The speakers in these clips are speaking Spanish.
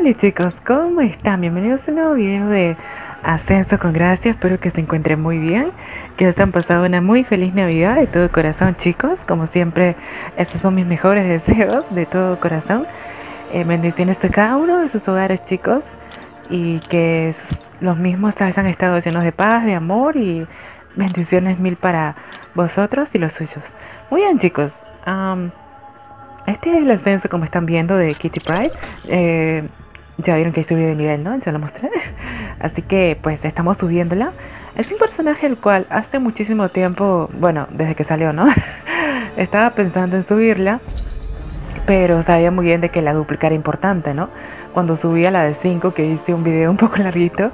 Hola, chicos, ¿cómo están? Bienvenidos a un nuevo video de Ascenso con Gracia. Espero que se encuentren muy bien, que les han pasado una muy feliz Navidad de todo corazón, chicos. Como siempre, esos son mis mejores deseos de todo corazón. Eh, bendiciones a cada uno de sus hogares, chicos, y que los mismos han estado llenos de paz, de amor y bendiciones mil para vosotros y los suyos. Muy bien, chicos. Este es el ascenso, como están viendo, de Kitty Pride. Eh, ya vieron que subí de nivel, ¿no? Ya lo mostré. Así que, pues, estamos subiéndola. Es un personaje el cual hace muchísimo tiempo, bueno, desde que salió, ¿no? Estaba pensando en subirla, pero sabía muy bien de que la duplica era importante, ¿no? Cuando subí a la de 5, que hice un video un poco larguito,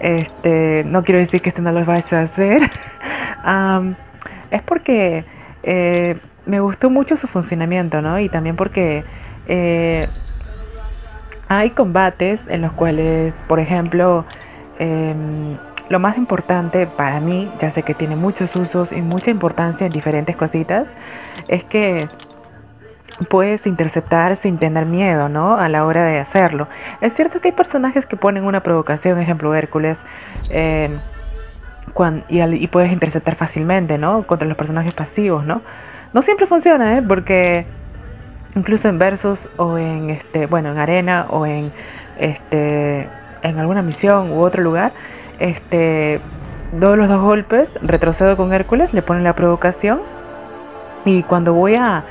este, no quiero decir que esto no lo vaya a hacer. es porque eh, me gustó mucho su funcionamiento, ¿no? Y también porque eh, hay combates en los cuales, por ejemplo, em, lo más importante para mí, ya sé que tiene muchos usos y mucha importancia en diferentes cositas, es que puedes interceptar sin tener miedo, ¿no? A la hora de hacerlo. Es cierto que hay personajes que ponen una provocación, ejemplo Hércules, em, y, y, puedes interceptar fácilmente, ¿no? Contra los personajes pasivos, ¿no? No siempre funciona, ¿eh? Porque incluso en versus o en este, bueno, en arena o en este en alguna misión u otro lugar, este doy los dos golpes, retrocedo con Hércules, le ponen la provocación y cuando voy a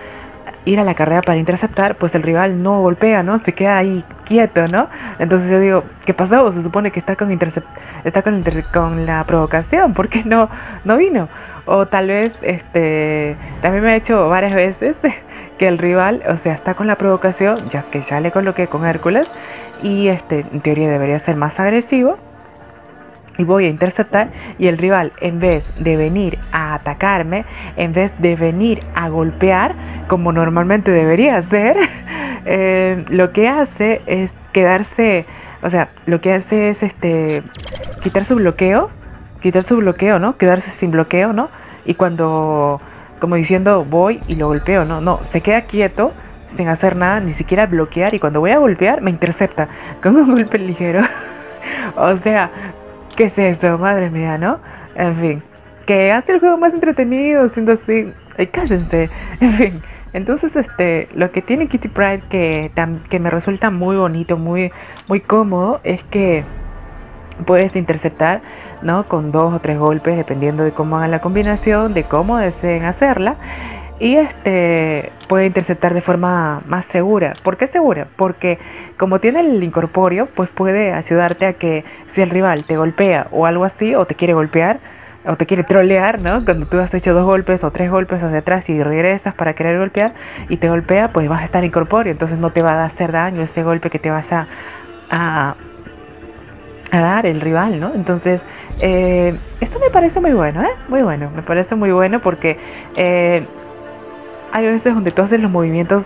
ir a la carrera para interceptar, pues el rival no golpea, ¿no? Se queda ahí quieto, ¿no? Entonces yo digo, ¿qué pasó? Se supone que está con está con, con la provocación, ¿por qué no no vino? O tal vez, este, también me ha hecho varias veces que el rival, o sea, está con la provocación, ya que ya le coloqué con Hércules, y este, en teoría debería ser más agresivo, y voy a interceptar, y el rival, en vez de venir a atacarme, en vez de venir a golpear, como normalmente debería hacer, eh, lo que hace es quedarse, o sea, lo que hace es este, quitar su bloqueo quitar su bloqueo, ¿no? Quedarse sin bloqueo, ¿no? Y cuando, como diciendo, voy y lo golpeo, ¿no? No, se queda quieto sin hacer nada, ni siquiera bloquear. Y cuando voy a golpear, me intercepta con un golpe ligero. o sea, ¿qué es eso? Madre mía, ¿no? En fin, que hace el juego más entretenido, siendo así. Ay, cállense. En fin. Entonces, este, lo que tiene Kitty Pride que, que me resulta muy bonito, muy, muy cómodo, es que puedes interceptar ¿no? Con dos o tres golpes, dependiendo de cómo hagan la combinación, de cómo deseen hacerla. Y este puede interceptar de forma más segura. ¿Por qué segura? Porque como tiene el incorpóreo, pues puede ayudarte a que si el rival te golpea o algo así, o te quiere golpear, o te quiere trolear, ¿no? Cuando tú has hecho dos golpes o tres golpes hacia atrás y regresas para querer golpear y te golpea, pues vas a estar incorpóreo, entonces no te va a hacer daño ese golpe que te vas a, a, a dar el rival, ¿no? Entonces eh, esto me parece muy bueno, ¿eh? Muy bueno, me parece muy bueno porque eh, hay veces donde tú haces los movimientos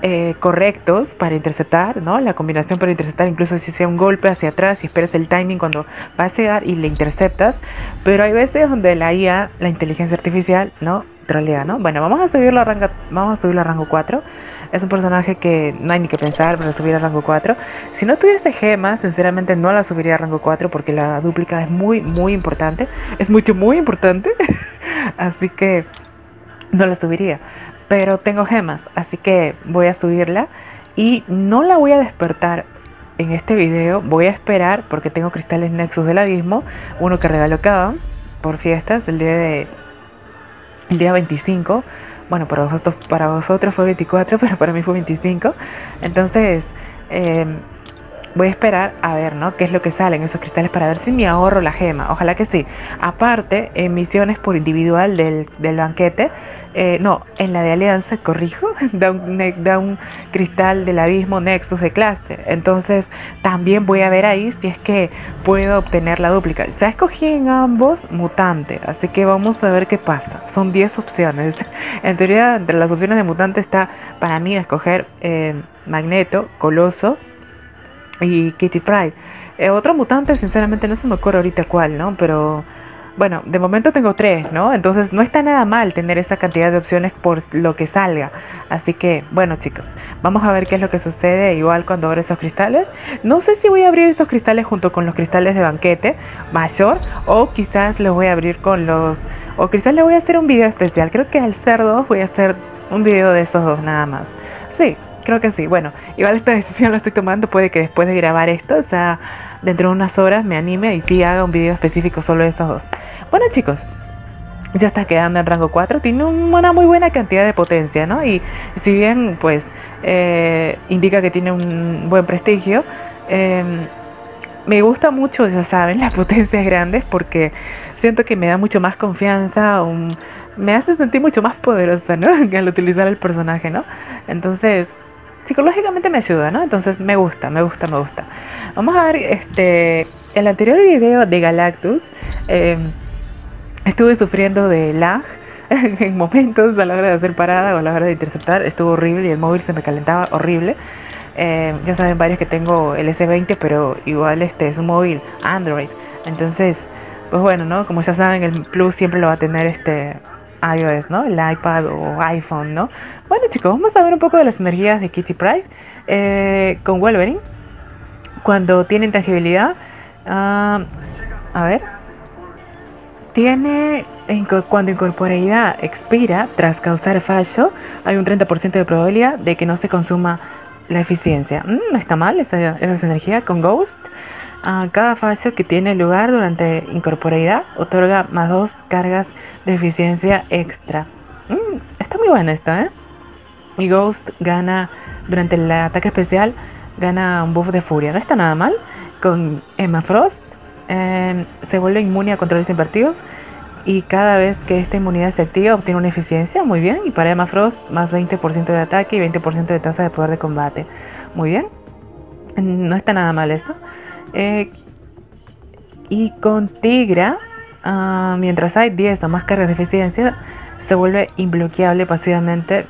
eh, correctos para interceptar, ¿no? La combinación para interceptar, incluso si sea un golpe hacia atrás, y esperas el timing cuando va a llegar y le interceptas. Pero hay veces donde la IA, la inteligencia artificial, ¿no? Bueno, vamos a subirlo a rango, vamos a rango 4. Es un personaje que no hay ni que pensar para subir a rango 4. Si no tuviese gemas, sinceramente no la subiría a rango 4 porque la dúplica es muy, muy importante. Es mucho, muy importante. así que no la subiría. Pero tengo gemas, así que voy a subirla. Y no la voy a despertar en este video. Voy a esperar porque tengo cristales Nexus del Abismo. Uno que regaló cada por fiestas el día de día 25 bueno, para vosotros, para vosotros fue 24, pero para mí fue 25. Entonces, em, voy a esperar a ver, ¿no? ¿Qué es lo que sale en esos cristales para ver si me ahorro la gema? Ojalá que sí. Aparte, en misiones por individual del, del banquete, eh, no, en la de Alianza, corrijo, da un, da un cristal del abismo Nexus de clase. Entonces también voy a ver ahí si es que puedo obtener la dúplica. Ya escogí en ambos mutante, así que vamos a ver qué pasa. Son 10 opciones. En teoría, entre las opciones de mutante está para mí escoger eh, Magneto, Coloso y Kitty Pride. Eh, otro mutante, sinceramente, no se me ocurre ahorita cuál, ¿no? Pero bueno, de momento tengo tres, ¿no? Entonces no está nada mal tener esa cantidad de opciones por lo que salga. Así que, bueno chicos, vamos a ver qué es lo que sucede igual cuando abro esos cristales. No sé si voy a abrir esos cristales junto con los cristales de banquete mayor o quizás los voy a abrir con los... O quizás le voy a hacer un video especial. Creo que al ser dos voy a hacer un video de esos dos nada más. Sí, creo que sí. Bueno, igual esta decisión la estoy tomando. Puede que después de grabar esto, o sea, dentro de unas horas me anime y sí haga un video específico solo de esos dos. Bueno chicos, ya está quedando en rango 4, tiene una muy buena cantidad de potencia, ¿no? Y si bien pues eh, indica que tiene un buen prestigio, em, me gusta mucho, ya saben, las potencias grandes porque siento que me da mucho más confianza, me hace sentir mucho más poderosa, ¿no? Al utilizar el personaje, ¿no? Entonces, psicológicamente me ayuda, ¿no? Entonces me gusta, me gusta, me gusta. Vamos a ver este el anterior video de Galactus. Eh, Estuve sufriendo de lag en momentos a la hora de hacer parada o a la hora de interceptar. Estuvo horrible y el móvil se me calentaba horrible. Eh, ya saben varios que tengo el S20, pero igual este es un móvil Android. Entonces, pues bueno, ¿no? Como ya saben, el Plus siempre lo va a tener este iOS, ¿no? El iPad o iPhone, ¿no? Bueno chicos, vamos a ver un poco de las energías de Kitty Pride eh, con Wolverine. Cuando tiene intangibilidad. Ah, a ver. Tiene, cuando incorporeidad expira tras causar fallo, hay un 30% de probabilidad de que no se consuma la eficiencia. Mm, no está mal esa, esa energía con Ghost. Ah, cada fallo que tiene lugar durante incorporeidad otorga más dos cargas de eficiencia extra. Mm, está muy buena esta, ¿eh? Y Ghost gana durante el ataque especial, gana un buff de furia. No está nada mal. Con Emma Frost Em, se vuelve inmune a controles invertidos y cada vez que esta inmunidad se activa obtiene una eficiencia, muy bien, y para Emma Frost más 20% de ataque y 20% de tasa de poder de combate, muy bien, no está nada mal eso. Eh, y con Tigra, ah, mientras hay 10 o más cargas de eficiencia, se vuelve imbloqueable pasivamente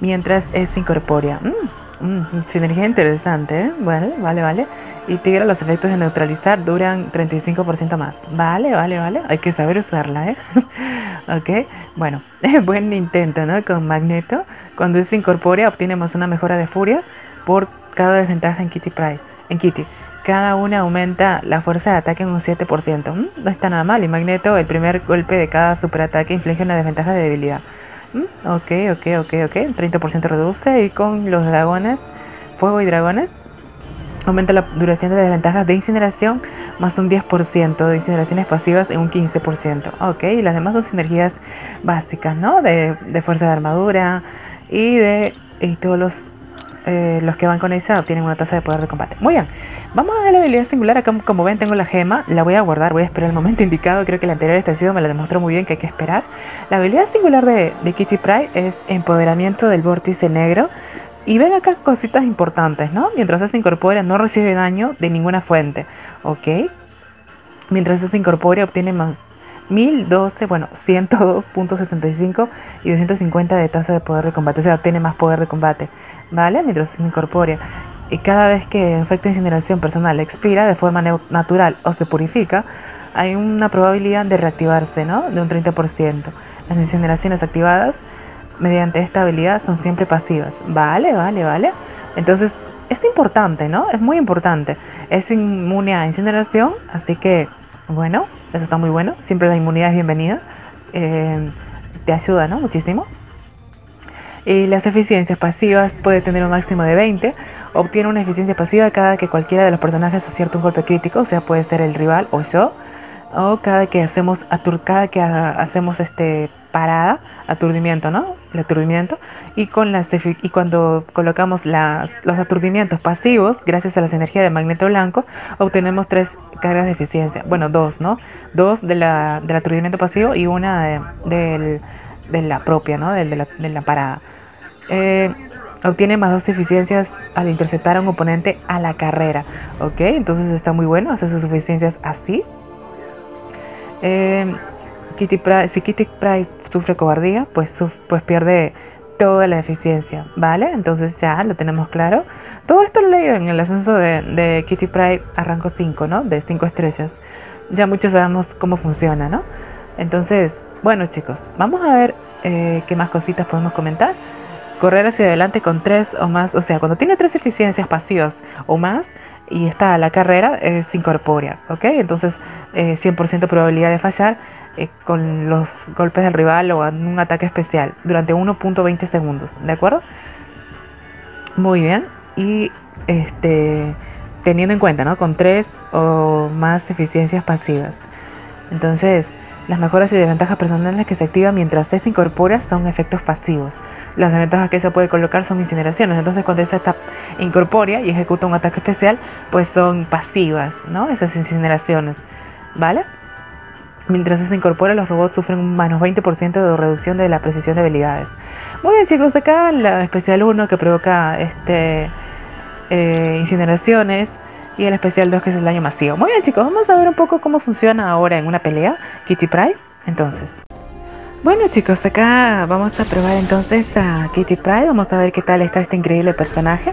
mientras es incorpórea. Mm, mm, sinergia interesante, ¿eh? Vale, vale, vale y Tigra los efectos de neutralizar duran 35% más. Vale, vale, vale. Hay que saber usarla, ¿eh? ok. Bueno, buen intento, ¿no? Con Magneto. Cuando se incorpora obtenemos una mejora de furia por cada desventaja en Kitty Pride. En Kitty. Cada una aumenta la fuerza de ataque en un 7%. Mm, no está nada mal. Y Magneto, el primer golpe de cada superataque inflige una desventaja de debilidad. Mm, ok, ok, ok, ok. 30% reduce. Y con los dragones, fuego y dragones, Aumenta la duración de desventajas de incineración más un 10%, de incineraciones pasivas en un 15%. Ok, y las demás son sinergias básicas, ¿no? De, fuerza de armadura y de y todos los, eh, los que van con esa obtienen una tasa de poder de combate. Muy bien, vamos a ver la habilidad singular. Acá, como ven, tengo la gema, la voy a guardar, voy a esperar el momento indicado. Creo que la anterior estación me la demostró muy bien que hay que esperar. La habilidad singular de, Kitty Pryde es empoderamiento del vórtice negro y ven acá cositas importantes, ¿no? Mientras se incorpora no recibe daño de ninguna fuente, ¿ok? Mientras se incorpora obtiene más 1012, bueno, 102.75 y 250 de tasa de poder de combate, o sea, obtiene más poder de combate, ¿vale? Mientras se incorpora. Y cada vez que el efecto de incineración personal expira de forma natural o se purifica, hay una probabilidad de reactivarse, ¿no? De un 30%. Las incineraciones activadas mediante esta habilidad son siempre pasivas. Vale, vale, vale. Entonces, es importante, ¿no? Es muy importante. Es inmune a incineración, así que, bueno, eso está muy bueno. Siempre la inmunidad es bienvenida. Eh, te ayuda, ¿no? Muchísimo. Y las eficiencias pasivas puede tener un máximo de 20. Obtiene una eficiencia pasiva cada que cualquiera de los personajes acierta un golpe crítico, o sea, puede ser el rival o yo. O cada que hacemos, cada que hacemos este parada, aturdimiento, ¿no? El aturdimiento. Y, con las, y cuando colocamos las, los aturdimientos pasivos, gracias a la energías de magneto blanco, obtenemos tres cargas de eficiencia. Bueno, dos, ¿no? Dos de la, del aturdimiento pasivo y una de, la propia, ¿no? De, la, de la, parada. Eh, obtiene más dos eficiencias al interceptar a un oponente a la carrera. ¿Ok? Entonces está muy bueno, hace sus eficiencias así. Eh, Kitty Pride, si Kitty Pride sufre cobardía, pues, pues pierde toda la eficiencia, ¿vale? Entonces ya lo tenemos claro. Todo esto lo he leído en el ascenso de, Kitty Pride a rango 5, ¿no? De 5 estrellas. Ya muchos sabemos cómo funciona, ¿no? Entonces, bueno chicos, vamos a ver eh, qué más cositas podemos comentar. Correr hacia adelante con tres o más, o sea, cuando tiene tres eficiencias pasivas o más y está a la carrera, es incorpórea, ¿ok? Entonces, 100% probabilidad de fallar con los golpes del rival o en un ataque especial durante 1.20 segundos, ¿de acuerdo? Muy bien. Y este teniendo en cuenta, ¿no? Con tres o más eficiencias pasivas. Entonces, las mejoras y desventajas personales que se activan mientras se incorpora son efectos pasivos. Las desventajas que se puede colocar son incineraciones. Entonces, cuando esta está incorpórea y ejecuta un ataque especial, pues son pasivas, ¿no? Esas incineraciones, ¿vale? Mientras se incorpora, los robots sufren un menos 20% de reducción de la precisión de habilidades. Muy bien, chicos, acá la especial 1 que provoca este eh, incineraciones y el especial 2 que es el daño masivo. Muy bien chicos, vamos a ver un poco cómo funciona ahora en una pelea Kitty Pride. Entonces, bueno chicos, acá vamos a probar entonces a Kitty Pride. Vamos a ver qué tal está este increíble personaje.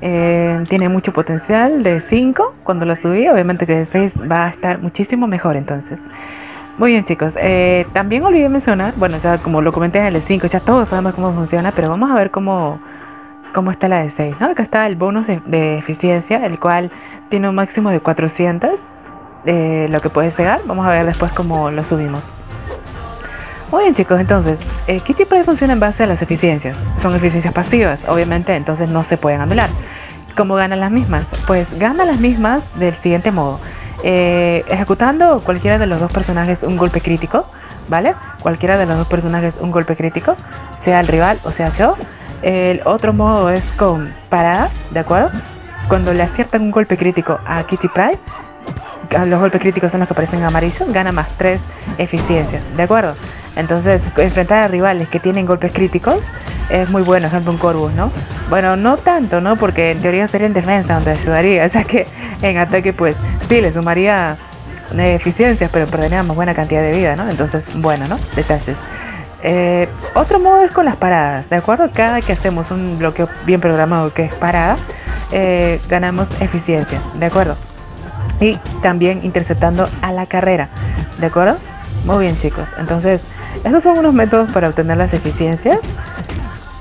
Eh, tiene mucho potencial de 5 cuando lo subí, obviamente que de 6 va a estar muchísimo mejor entonces. Muy bien chicos, eh, también olvidé mencionar, bueno ya como lo comenté en el 5, ya todos sabemos cómo funciona, pero vamos a ver cómo cómo está la de 6. ¿no? Acá está el bonus de, eficiencia, el cual tiene un máximo de 400, eh, lo que puede llegar. Vamos a ver después cómo lo subimos. Muy bien chicos, entonces, eh, ¿qué tipo de funciona en base a las eficiencias? Son eficiencias pasivas, obviamente, entonces no se pueden anular. ¿Cómo ganan las mismas? Pues gana las mismas del siguiente modo. Eh, ejecutando cualquiera de los dos personajes un golpe crítico, ¿vale? Cualquiera de los dos personajes un golpe crítico, sea el rival o sea yo, el otro modo es con parada, ¿de acuerdo? Cuando le aciertan un golpe crítico a Kitty Pride, los golpes críticos son los que aparecen en amarillo, gana más 3 eficiencias, ¿de acuerdo? Entonces, enfrentar a rivales que tienen golpes críticos es muy bueno, ejemplo un Corvus, ¿no? Bueno, no tanto, ¿no? Porque en teoría sería en defensa donde ayudaría, o sea que en ataque pues sí le sumaría eficiencias, pero perdería más buena cantidad de vida, ¿no? Entonces, bueno, ¿no? Detalles. Eh, otro modo es con las paradas, ¿de acuerdo? Cada que hacemos un bloqueo bien programado que es parada, eh, ganamos eficiencia, ¿de acuerdo? Y también interceptando a la carrera, ¿de acuerdo? Muy bien chicos, entonces esos son unos métodos para obtener las eficiencias.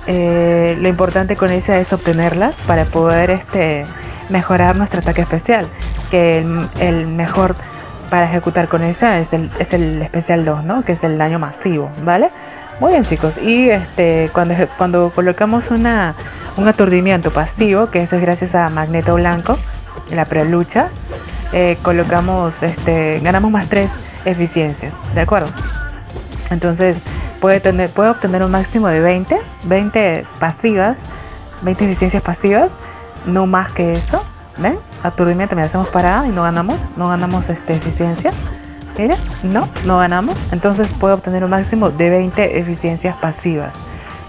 Eh, lo importante con esa es obtenerlas para poder este, mejorar nuestro ataque especial, que el mejor para ejecutar con esa es el, es el especial 2, ¿no? Que es el daño masivo, ¿vale? Muy bien chicos, y este cuando, cuando colocamos una, un aturdimiento pasivo, que eso es gracias a Magneto Blanco, la prelucha, eh, colocamos, este, ganamos más 3 eficiencias, ¿de acuerdo? Entonces puede, tener, puede obtener un máximo de 20, 20 pasivas, 20 eficiencias pasivas, no más que eso, ¿ven? aturdimiento, mira, hacemos parada y no ganamos, no ganamos este, eficiencia. Mira, no, no ganamos. Entonces puedo obtener un máximo de 20 eficiencias pasivas.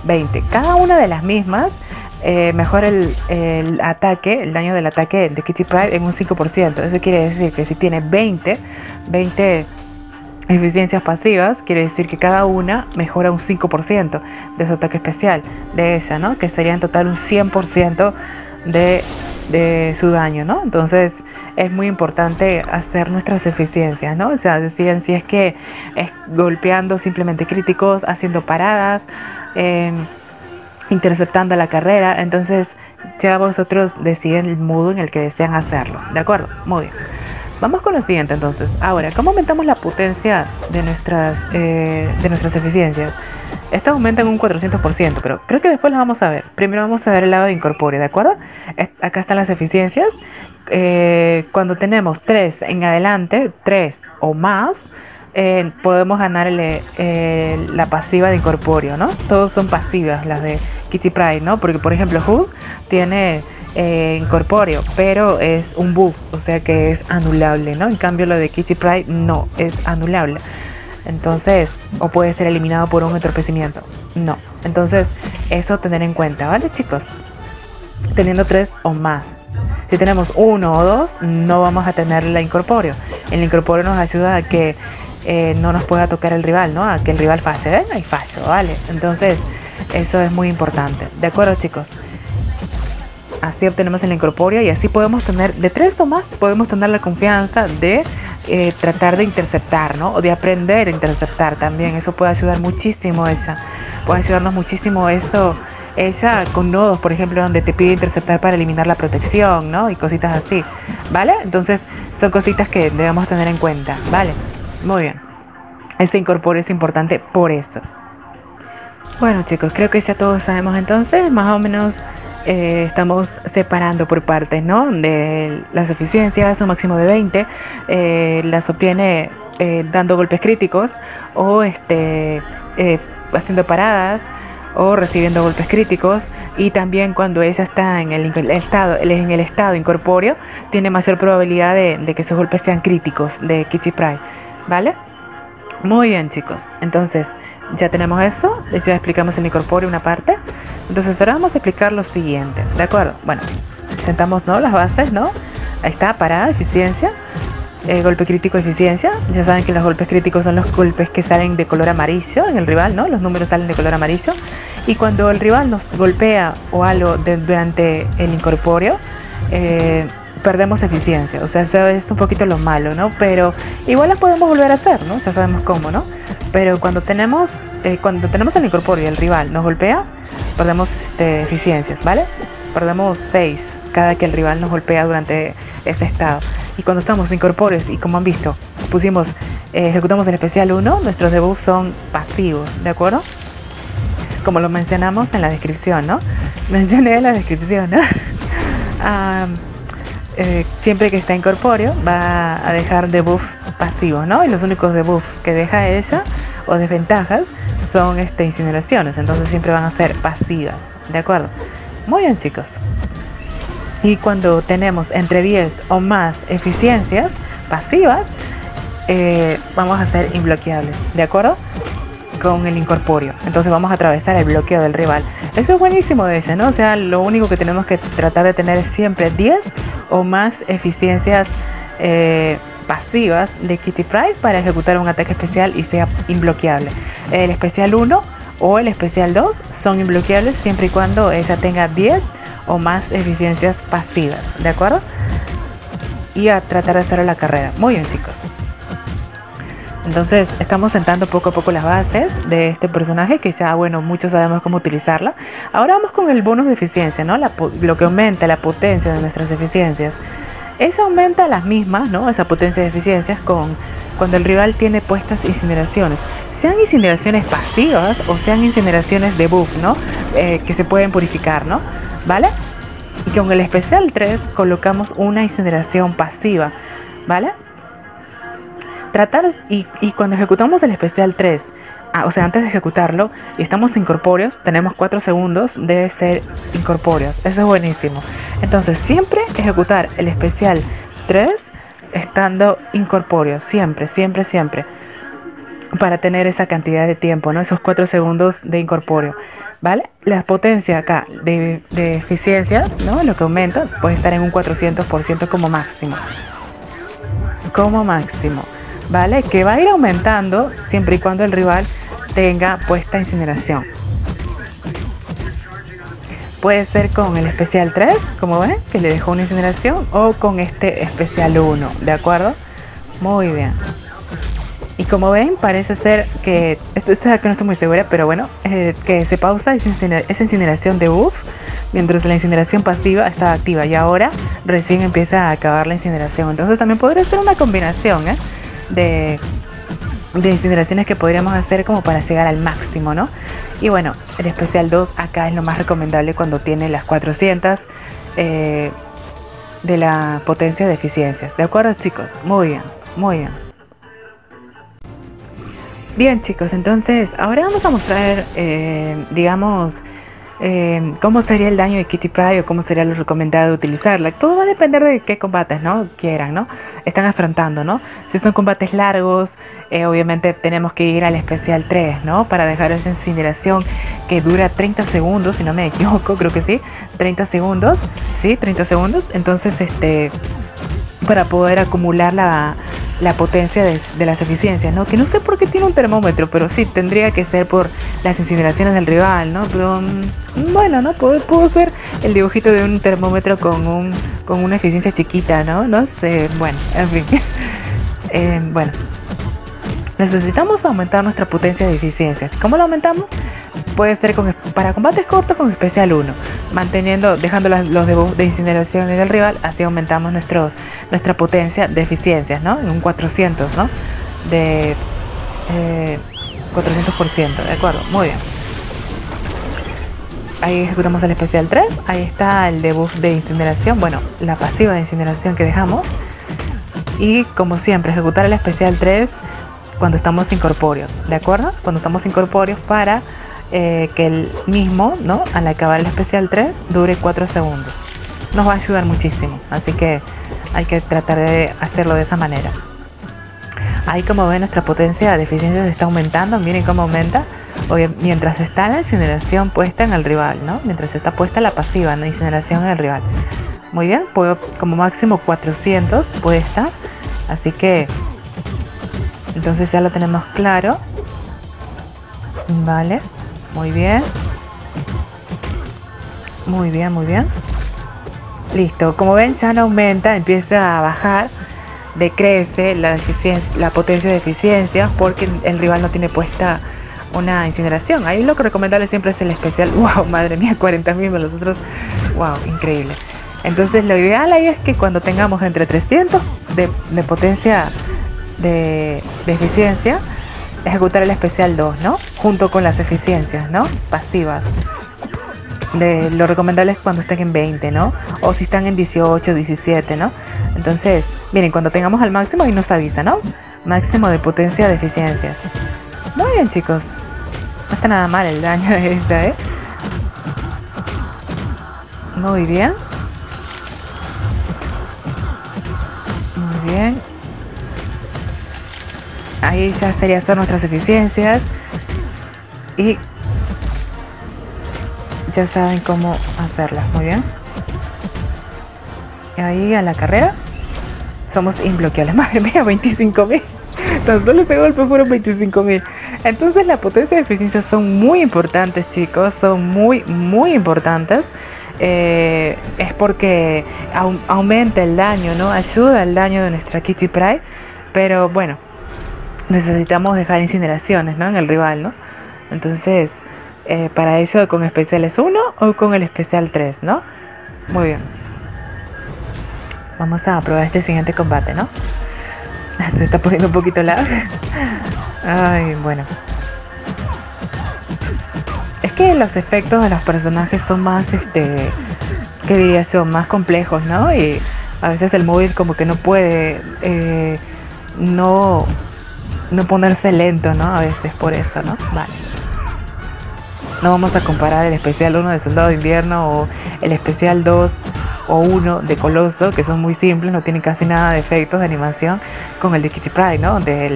20. Cada una de las mismas eh, mejora el, el, ataque, el daño del ataque de Kitty Pride en un 5%. Eso quiere decir que si tiene 20, 20 eficiencias pasivas, quiere decir que cada una mejora un 5% de su ataque especial, de esa, ¿no? Que sería en total un 100% de de su daño, ¿no? Entonces es muy importante hacer nuestras eficiencias, ¿no? O sea, deciden si es que es golpeando simplemente críticos, haciendo paradas, em, interceptando la carrera, entonces ya vosotros deciden el modo en el que desean hacerlo, ¿de acuerdo? Muy bien. Vamos con lo siguiente entonces. Ahora, ¿cómo aumentamos la potencia de nuestras, eh, de nuestras eficiencias? Esto aumenta en un 400%, pero creo que después lo vamos a ver. Primero vamos a ver el lado de incorpóreo, ¿de acuerdo? Acá están las eficiencias. Eh, cuando tenemos 3 en adelante, 3 o más, eh, podemos ganar la pasiva de incorpóreo, ¿no? Todos son pasivas las de Kitty Pride, ¿no? Porque, por ejemplo, Hood tiene eh, incorpóreo, pero es un buff, o sea que es anulable, ¿no? En cambio, lo de Kitty Pride no es anulable. Entonces, o puede ser eliminado por un entorpecimiento. No. Entonces, eso tener en cuenta, ¿vale, chicos? Teniendo tres o más. Si tenemos uno o dos, no vamos a tener la incorpóreo. El incorpóreo nos ayuda a que eh, no nos pueda tocar el rival, ¿no? A que el rival. ¿Ven? Hay fallo, ¿vale? Entonces, eso es muy importante. ¿De acuerdo, chicos? Así obtenemos el incorpóreo y así podemos tener, de tres o más, podemos tener la confianza de eh, tratar de interceptar, ¿no? O de aprender a interceptar también. Eso puede ayudar muchísimo esa. Puede ayudarnos muchísimo eso. Esa con nodos, por ejemplo, donde te pide interceptar para eliminar la protección, ¿no? Y cositas así, ¿vale? Entonces son cositas que debemos tener en cuenta, ¿vale? Muy bien. Este incorpore es importante por eso. Bueno chicos, creo que ya todos sabemos entonces más o menos eh, estamos separando por partes, ¿no? De las eficiencias, un máximo de 20, eh, las obtiene eh, dando golpes críticos o este, haciendo paradas o recibiendo golpes críticos y también cuando ella está en el, estado en el estado incorpóreo tiene mayor probabilidad de, que sus golpes sean críticos de Kitty Pryde, ¿vale? Muy bien chicos, entonces ya tenemos eso, ya explicamos el incorpóreo una parte. Entonces ahora vamos a explicar lo siguiente, ¿de acuerdo? Bueno, sentamos ¿no? las bases, ¿no? Ahí está, parada, eficiencia, eh, golpe crítico, eficiencia. Ya saben que los golpes críticos son los golpes que salen de color amarillo en el rival, ¿no? Los números salen de color amarillo. Y cuando el rival nos golpea o algo durante el incorpóreo, eh, perdemos eficiencia. O sea, eso es un poquito lo malo, ¿no? Pero igual la podemos volver a hacer, ¿no? Ya sabemos cómo, ¿no? Pero cuando tenemos, eh, cuando tenemos el incorpóreo y el rival nos golpea, perdemos este, eficiencias, ¿vale? Perdemos 6 cada que el rival nos golpea durante ese estado. Y cuando estamos incorpóreos y como han visto, pusimos, eh, ejecutamos el especial 1, nuestros debuffs son pasivos, ¿de acuerdo? Como lo mencionamos en la descripción, ¿no? Mencioné en la descripción, ¿no? Eh, siempre que está incorpóreo va a dejar debuff pasivos, ¿no? Y los únicos debuffs que deja ella o desventajas son este, incineraciones, entonces siempre van a ser pasivas, ¿de acuerdo? Muy bien chicos. Y cuando tenemos entre 10 o más eficiencias pasivas, eh, vamos a ser imbloqueables, ¿de acuerdo? Con el incorpóreo. Entonces vamos a atravesar el bloqueo del rival. Eso es buenísimo de ese, ¿no? O sea, lo único que tenemos que tratar de tener es siempre 10 o más eficiencias eh, pasivas de Kitty Pride para ejecutar un ataque especial y sea imbloqueable. El especial 1 o el especial 2 son imbloqueables siempre y cuando ella tenga 10 o más eficiencias pasivas, ¿de acuerdo? Y a tratar de hacer la carrera. Muy bien chicos. Entonces estamos sentando poco a poco las bases de este personaje que ya, bueno, muchos sabemos cómo utilizarla. Ahora vamos con el bonus de eficiencia, ¿no? lo que aumenta la potencia de nuestras eficiencias. Eso aumenta las mismas, ¿no? Esa potencia de eficiencias con cuando el rival tiene puestas incineraciones. Sean incineraciones pasivas o sean incineraciones de buff, ¿no? Eh, que se pueden purificar, ¿no? ¿Vale? Y con el especial 3 colocamos una incineración pasiva, ¿vale? Tratar y, cuando ejecutamos el especial 3, ah, o sea, antes de ejecutarlo y estamos incorpóreos, tenemos 4 segundos de ser incorpóreos. Eso es buenísimo. Entonces, siempre ejecutar el especial 3 estando incorpóreo, siempre, siempre, siempre. Para tener esa cantidad de tiempo, ¿no? Esos 4 segundos de incorpóreo. ¿Vale? La potencia acá de, de eficiencia, ¿no? Lo que aumenta puede estar en un 400% como máximo. Como máximo. ¿Vale? Que va a ir aumentando siempre y cuando el rival tenga puesta incineración. Puede ser con el especial 3, como ven, que le dejó una incineración, o con este especial 1, ¿de acuerdo? Muy bien. Y como ven, parece ser que, esto, esto que no estoy muy segura, pero bueno, que se pausa esa, incineración de buff, mientras la incineración pasiva está activa y ahora recién empieza a acabar la incineración. Entonces también podría ser una combinación, ¿eh? De, de incineraciones que podríamos hacer como para llegar al máximo, ¿no? Y bueno, el especial 2 acá es lo más recomendable cuando tiene las 400 eh, de la potencia de eficiencias. ¿De acuerdo chicos? Muy bien, muy bien. Bien chicos, entonces ahora vamos a mostrar, eh, digamos, eh, cómo sería el daño de Kitty Pryde o cómo sería lo recomendado utilizarla. Todo va a depender de qué combates, ¿no? Quieran, ¿no? Están afrontando, ¿no? Si son combates largos, eh, obviamente tenemos que ir al especial 3, ¿no? Para dejar esa incineración que dura 30 segundos, si no me equivoco, creo que sí, 30 segundos, ¿sí? 30 segundos. Entonces, este, para poder acumular la, la potencia de, las eficiencias, ¿no? Que no sé por qué tiene un termómetro, pero sí, tendría que ser por las incineraciones del rival, ¿no? Pero mm, bueno, ¿no? Puedo, ser el dibujito de un termómetro con, un, con una eficiencia chiquita, ¿no? No sé, bueno, en fin. Eh, bueno, necesitamos aumentar nuestra potencia de eficiencias. ¿Cómo lo aumentamos? Puede ser para combates cortos con especial 1, manteniendo, dejando los debuffs de incineración en el rival, así aumentamos nuestro, nuestra potencia de eficiencias, ¿no? En un 400, ¿no? De eh, 400%, ¿de acuerdo? Muy bien. Ahí ejecutamos el especial 3, ahí está el debuff de incineración, bueno, la pasiva de incineración que dejamos. Y como siempre, ejecutar el especial 3 cuando estamos incorpóreos, ¿de acuerdo? Cuando estamos incorpóreos para eh, que el mismo, ¿no? Al acabar el especial 3 dure 4 segundos. Nos va a ayudar muchísimo, así que hay que tratar de hacerlo de esa manera. Ahí como ven nuestra potencia de eficiencia se está aumentando, miren cómo aumenta. mientras está la incineración puesta en el rival, ¿no? Mientras está puesta la pasiva, la incineración en el rival. Muy bien, puedo como máximo 400 puede estar. Así que entonces ya lo tenemos claro. Vale, muy bien. Muy bien, muy bien. Listo, como ven ya no aumenta, empieza a bajar, decrece la, la potencia de eficiencia porque el rival no tiene puesta una incineración. Ahí lo que recomendable siempre es el especial. ¡Wow! Madre mía, 40.000 los otros. ¡Wow! Increíble. Entonces lo ideal ahí es que cuando tengamos entre 300 de potencia de, eficiencia, ejecutar el especial 2, ¿no? Junto con las eficiencias, ¿no? Pasivas. De, lo recomendable es cuando estén en 20, ¿no? O si están en 18, 17, ¿no? Entonces, miren, cuando tengamos al máximo ahí nos avisa, ¿no? Máximo de potencia de eficiencias. Muy bien, chicos. No está nada mal el daño de esta, ¿eh? Muy bien. Muy bien ahí ya serían todas nuestras eficiencias. Y ya saben cómo hacerlas. Muy bien. Y ahí a la carrera somos imbloqueables madre mía 25.000 tan solo este golpe fueron 25.000 entonces la potencia de eficiencia son muy importantes chicos. Son muy muy importantes. Eh, es porque aumenta el daño, ¿no? Ayuda al daño de nuestra Kitty Pride. Pero bueno, necesitamos dejar incineraciones ¿no? en el rival, ¿no? Entonces, eh, para eso con especiales 1 o con el especial 3, ¿no? Muy bien. Vamos a probar este siguiente combate, ¿no? Se está poniendo un poquito largo. Ay, bueno. Es que los efectos de los personajes son más, este, ¿qué diría? Son más complejos, ¿no? Y a veces el móvil como que no puede, eh, no no ponerse lento, ¿no? A veces por eso, ¿no? Vale. No vamos a comparar el especial 1 de Soldado de Invierno o el especial 2 o 1 de Coloso, que son muy simples, no tienen casi nada de efectos de animación, con el de Kitty Pride, ¿no? De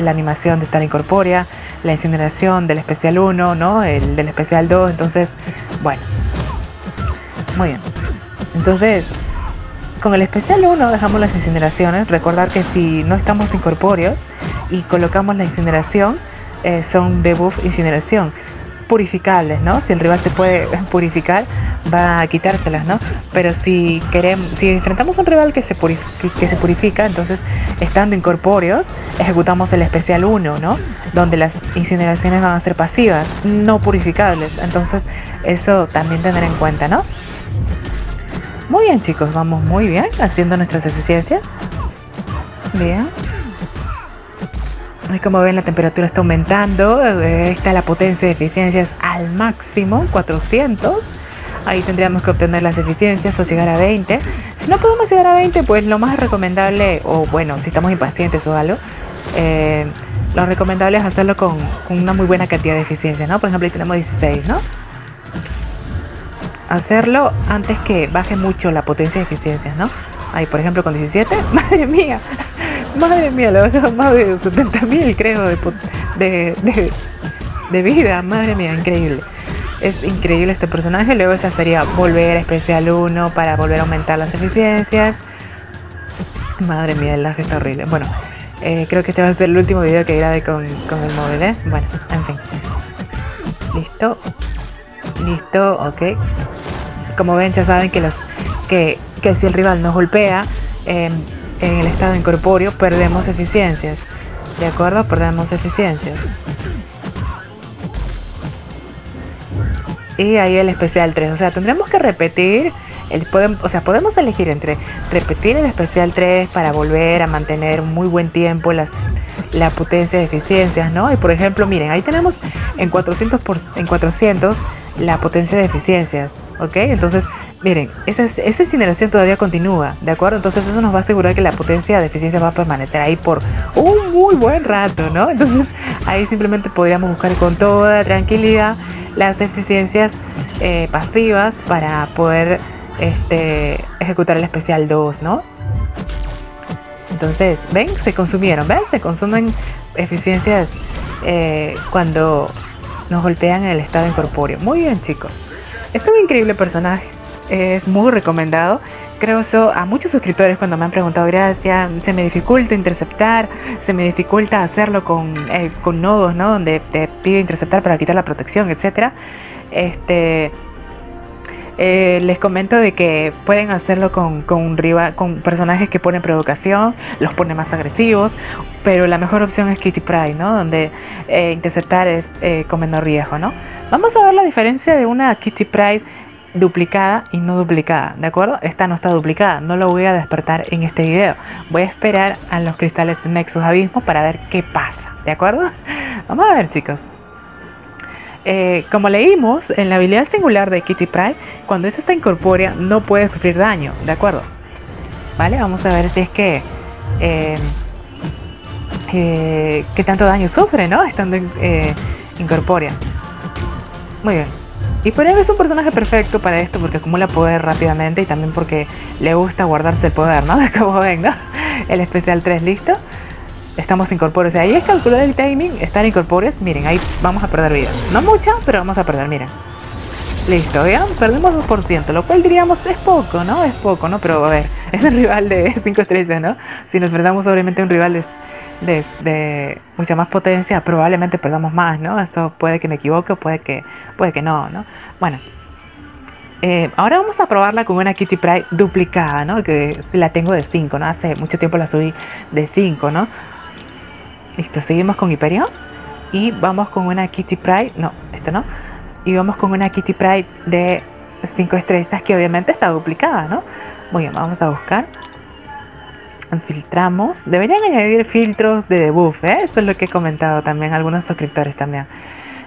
la animación de estar incorpórea, la incineración del especial 1, ¿no? El del especial 2, entonces, bueno. Muy bien. Entonces, con el especial 1 dejamos las incineraciones. Recordar que si no estamos incorpóreos y colocamos la incineración, eh, son debuff incineración. Purificables, ¿no? Si el rival se puede purificar, va a quitárselas, ¿no? Pero si queremos, si enfrentamos un rival que se, que se purifica, entonces estando incorpóreos, ejecutamos el especial 1, ¿no? Donde las incineraciones van a ser pasivas, no purificables. Entonces, eso también tener en cuenta, ¿no? Muy bien chicos, vamos muy bien haciendo nuestras eficiencias. Bien. Como ven la temperatura está aumentando, eh, está la potencia de eficiencias al máximo, 400. Ahí tendríamos que obtener las eficiencias o llegar a 20. Si no podemos llegar a 20, pues lo más recomendable, o bueno, si estamos impacientes o algo, eh, lo recomendable es hacerlo con, una muy buena cantidad de eficiencias, ¿no? Por ejemplo, ahí tenemos 16, ¿no? hacerlo antes que baje mucho la potencia de eficiencias, ¿no? Ahí, por ejemplo, con 17, madre mía, madre mía, le bajado más de 70.000 creo de, de, de, vida, madre mía, increíble. Es increíble este personaje, luego esa sería volver a especial 1 para volver a aumentar las eficiencias. Madre mía, el lag está horrible. Bueno, eh, creo que este va a ser el último video que grabe con, con el móvil, ¿eh? Bueno, en fin. Listo. Listo, ok como ven ya saben que, los, que, si el rival nos golpea, em, en el estado incorpóreo, perdemos eficiencias. ¿De acuerdo? Perdemos eficiencias. Y ahí el especial 3. O sea, tendremos que repetir. El, o sea, podemos elegir entre repetir el especial 3 para volver a mantener muy buen tiempo las, la potencia de eficiencias, ¿no? Y por ejemplo, miren, ahí tenemos en 400, por, en 400 la potencia de eficiencias, ¿ok? Entonces, miren, esa, incineración todavía continúa, ¿de acuerdo? Entonces eso nos va a asegurar que la potencia de eficiencia va a permanecer ahí por un muy buen rato, ¿no? Entonces ahí simplemente podríamos buscar con toda tranquilidad las eficiencias eh, pasivas para poder este, ejecutar el especial 2, ¿no? Entonces, ven, se consumieron, ven, se consumen eficiencias eh, cuando nos golpean en el estado incorpóreo. Muy bien, chicos. Es un increíble personaje, es muy recomendado. Creo eso a muchos suscriptores cuando me han preguntado, gracias, se me dificulta interceptar, se me dificulta hacerlo con, eh, con nodos, ¿no? Donde te pide interceptar para quitar la protección, etcétera. Este, eh, les comento de que pueden hacerlo con, con, con personajes que ponen provocación, los pone más agresivos, pero la mejor opción es Kitty Pride, ¿no? Donde eh, interceptar es eh, con menor riesgo, ¿no? Vamos a ver la diferencia de una Kitty Pride duplicada y no duplicada, ¿de acuerdo? Esta no está duplicada, no lo voy a despertar en este video. Voy a esperar a los cristales Nexus Abismo para ver qué pasa, ¿de acuerdo? Vamos a ver, chicos. Eh, como leímos en la habilidad singular de Kitty Pride, cuando eso está incorpórea no puede sufrir daño, ¿de acuerdo? Vale, vamos a ver si es que... Eh, eh, qué tanto daño sufre, ¿no? Estando incorpórea. Muy bien. Y por eso es un personaje perfecto para esto porque acumula poder rápidamente y también porque le gusta guardarse el poder, ¿no? Como ven, ¿no? El especial 3, ¿listo? estamos incorpóreos. Ahí es calcular el timing, estar incorpóreos. Miren, ahí vamos a perder vida. No mucha, pero vamos a perder, miren. Listo, vean, perdemos 2%, lo cual diríamos es poco, ¿no? Es poco, ¿no? Pero a ver, es un rival de 5 estrellas, ¿no? Si nos perdamos obviamente un rival de, de, mucha más potencia, probablemente perdamos más, ¿no? Esto puede que me equivoque, puede que, puede que no, ¿no? Bueno, eh, ahora vamos a probarla con una Kitty Pride duplicada, ¿no? Que la tengo de 5, ¿no? Hace mucho tiempo la subí de 5, ¿no? Listo, seguimos con Hyperion. Y vamos con una Kitty Pride. No, esto no. Y vamos con una Kitty Pride de 5 estrellas que obviamente está duplicada, ¿no? Muy bien, vamos a buscar. Filtramos. Deberían añadir filtros de debuff, ¿eh? Eso es lo que he comentado también algunos suscriptores también.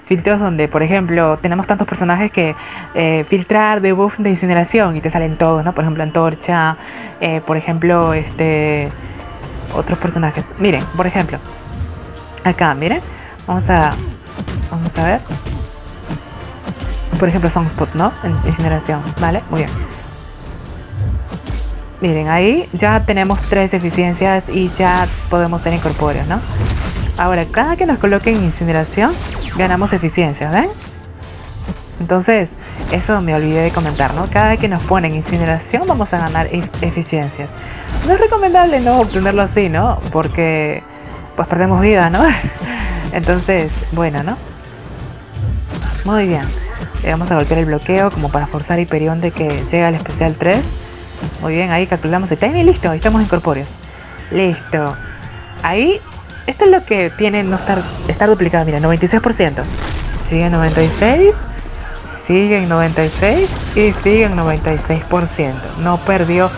Filtros donde, por ejemplo, tenemos tantos personajes que eh, filtrar debuff de incineración y te salen todos, ¿no? Por ejemplo, Antorcha, eh, por ejemplo, este otros personajes. Miren, por ejemplo, acá, miren. Vamos a, vamos a ver. Por ejemplo, Sunspot, ¿no? En incineración, ¿vale? Muy bien. Miren, ahí ya tenemos tres eficiencias y ya podemos ser incorpóreos, ¿no? Ahora, cada que nos coloquen incineración, ganamos eficiencia, ¿ven? Entonces, eso me olvidé de comentar, ¿no? Cada que nos ponen incineración vamos a ganar eficiencias. No es recomendable no obtenerlo así, ¿no? Porque pues perdemos vida, ¿no? Entonces, bueno, ¿no? Muy bien. Vamos a golpear el bloqueo como para forzar Hyperion de que llegue al especial 3. Muy bien, ahí calculamos el timing listo, ahí estamos incorpóreos. Listo. Ahí, esto es lo que tiene no estar, estar duplicado, mira, 96%. Sigue en 96, sigue en 96 y sigue en 96%. No perdió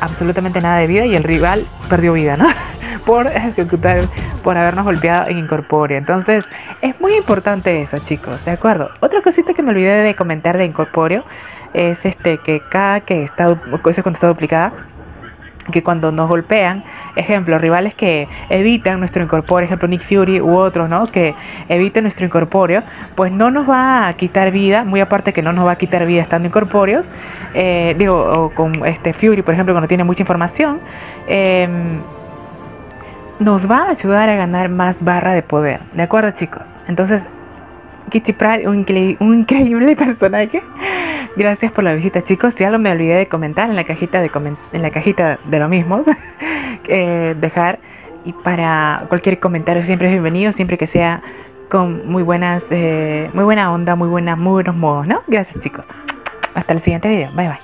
absolutamente nada de vida y el rival perdió vida, ¿no? por ejecutar, por habernos golpeado en incorpóreo. Entonces, es muy importante eso, chicos, ¿de acuerdo? Otra cosita que me olvidé de comentar de incorpóreo es este que cada que está, cuando duplicada, que cuando nos golpean, ejemplo, rivales que evitan nuestro incorpóreo, ejemplo Nick Fury u otros, ¿no? Que eviten nuestro incorpóreo, pues no nos va a quitar vida, muy aparte que no nos va a quitar vida estando incorpóreos, eh, digo, o con este Fury, por ejemplo, cuando tiene mucha información, em, nos va a ayudar a ganar más barra de poder, ¿de acuerdo chicos? Entonces, Kitty Pride, un, increíble personaje. Gracias por la visita, chicos. Ya lo me olvidé de comentar en la cajita de en la cajita de lo mismo, eh, dejar y para cualquier comentario siempre es bienvenido, siempre que sea con muy buenas, eh, muy buena onda, muy buena, muy buenos modos, ¿no? Gracias, chicos. Hasta el siguiente video. Bye bye.